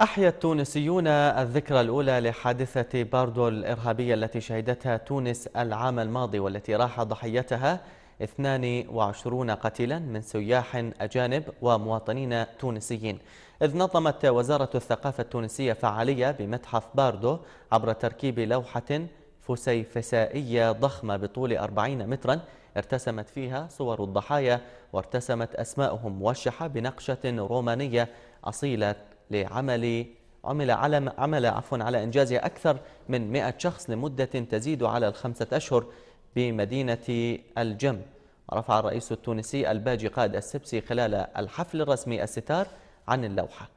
أحيا التونسيون الذكرى الأولى لحادثة باردو الإرهابية التي شهدتها تونس العام الماضي والتي راح ضحيتها 22 قتيلا من سياح أجانب ومواطنين تونسيين. إذ نظمت وزارة الثقافة التونسية فعالية بمتحف باردو عبر تركيب لوحة فسيفسائية ضخمة بطول 40 مترا ارتسمت فيها صور الضحايا وارتسمت أسماءهم موشحة بنقشة رومانية أصيلة لعمل عمل على عمل عفوا على إنجازها أكثر من 100 شخص لمدة تزيد على الخمسة أشهر بمدينة الجم. رفع الرئيس التونسي الباجي قائد السبسي خلال الحفل الرسمي الستار عن اللوحة.